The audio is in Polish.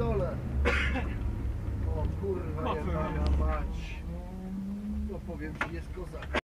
pierdolę. O kurwa, Mafy. jebana mać. No powiem ci, jest kozak.